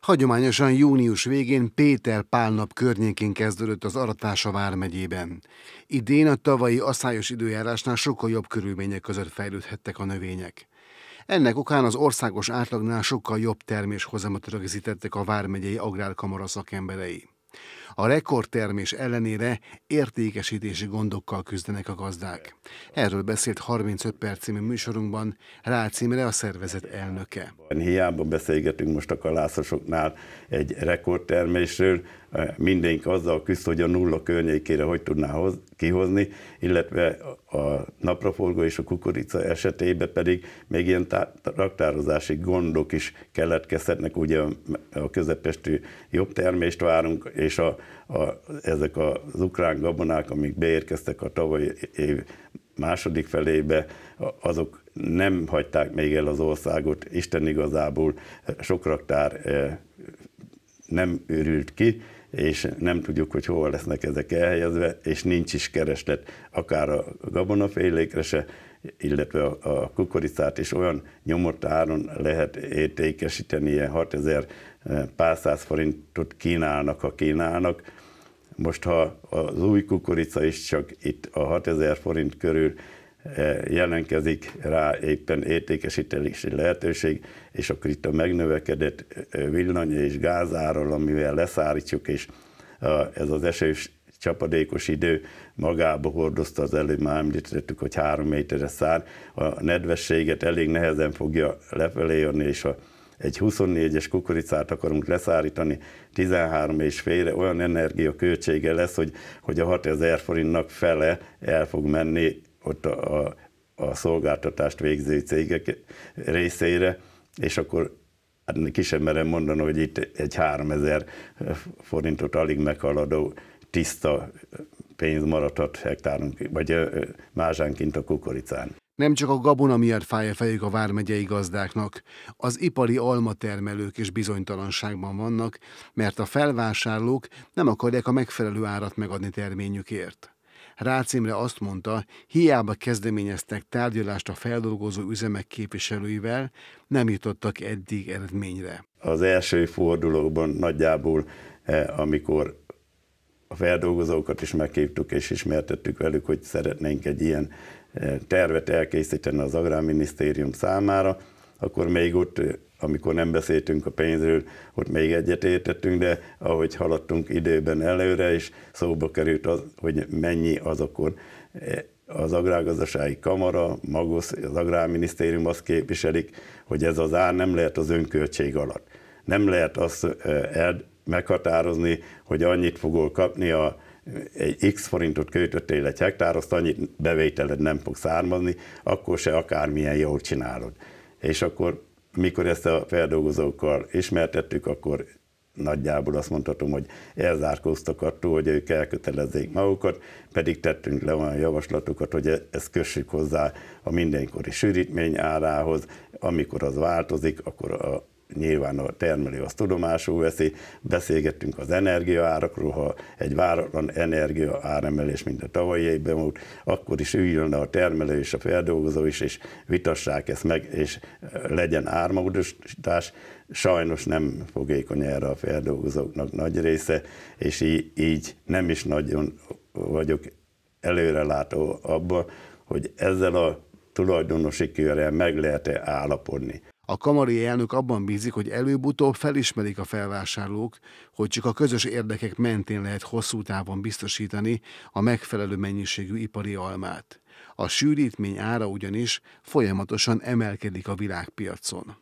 Hagyományosan június végén Péter Pálnap környékén kezdődött az Aratása vármegyében. Idén a tavalyi asszályos időjárásnál sokkal jobb körülmények között fejlődhettek a növények. Ennek okán az országos átlagnál sokkal jobb terméshozamot rögzítettek a Vármegyei Agrárkamara szakemberei. A rekordtermés ellenére értékesítési gondokkal küzdenek a gazdák. Erről beszélt 35 perc című műsorunkban Rácz Imre, a szervezet elnöke. Hiába beszélgetünk most a kalászosoknál egy rekordtermésről, mindenki azzal küzd, hogy a nulla környékére hogy tudná hoz, kihozni, illetve a napraforgó és a kukorica esetében pedig még ilyen raktározási gondok is keletkezhetnek, ugye a közepestű jobb termést várunk, és a, a, ezek az ukrán gabonák, amik beérkeztek a tavalyi év második felébe, azok nem hagyták még el az országot, Isten igazából sok raktár nem őrült ki, és nem tudjuk, hogy hol lesznek ezek elhelyezve, és nincs is kereslet akár a gabonafélékre se, illetve a kukoricát is olyan nyomott áron lehet értékesíteni, ilyen 6000 eh, pár száz forintot kínálnak, ha kínálnak. Most, ha az új kukorica is csak itt a 6000 forint körül eh, jelentkezik rá éppen értékesítési lehetőség, és akkor itt a megnövekedett eh, villany és gázáról, amivel leszállítjuk, és ez az esős csapadékos idő magába hordozta az előbb már említettük, hogy három méteres szár, a nedvességet elég nehezen fogja lefelé jönni, és ha egy 24-es kukoricát akarunk leszárítani 13 és félre, olyan energiaköltsége lesz, hogy, hogy a 6000 forintnak fele el fog menni ott a, a, a szolgáltatást végző cégek részére, és akkor hát ki sem merem mondani, hogy itt egy 3000 forintot alig meghaladó tiszta pénz maradhat hektárunk, vagy mázsánként a kukoricán. Nem csak a gabona miatt fáj a fejük a vármegyei gazdáknak, az ipari almatermelők is bizonytalanságban vannak, mert a felvásárlók nem akarják a megfelelő árat megadni terményükért. Rácz Imre azt mondta, hiába kezdeményeztek tárgyalást a feldolgozó üzemek képviselőivel, nem jutottak eddig eredményre. Az első fordulóban nagyjából, eh, amikor a feldolgozókat is meghívtuk és ismertettük velük, hogy szeretnénk egy ilyen eh, tervet elkészíteni az Agrárminisztérium számára, akkor még ott, eh, amikor nem beszéltünk a pénzről, ott még egyetértettünk, de ahogy haladtunk időben előre, és szóba került az, hogy mennyi az akkor eh, az Agrárgazdasági Kamara, Magosz, az Agrárminisztérium azt képviselik, hogy ez az ár nem lehet az önköltség alatt. Nem lehet azt el, meghatározni, hogy annyit fogol kapni a egy x forintot költöttél egy hektár, annyit bevételed nem fog származni, akkor se akármilyen jól csinálod. És akkor, mikor ezt a feldolgozókkal ismertettük, akkor nagyjából azt mondhatom, hogy elzárkóztak attól, hogy ők elkötelezzék magukat, pedig tettünk le olyan javaslatokat, hogy ezt kössük hozzá a mindenkori sűrítmény árához, amikor az változik, akkor a nyilván a termelő azt tudomásul veszi, beszélgettünk az energiaárakról, ha egy váratlan energia áremelés, mint a tavalyi évben volt, akkor is üljön a termelő és a feldolgozó is, és vitassák ezt meg, és legyen ármódosítás. Sajnos nem fogékony erre a feldolgozóknak nagy része, és így, így nem is nagyon vagyok előrelátó abba, hogy ezzel a tulajdonosi körrel meg lehet-e állapodni. A kamari elnök abban bízik, hogy előbb-utóbb felismerik a felvásárlók, hogy csak a közös érdekek mentén lehet hosszú távon biztosítani a megfelelő mennyiségű ipari almát. A sűrítmény ára ugyanis folyamatosan emelkedik a világpiacon.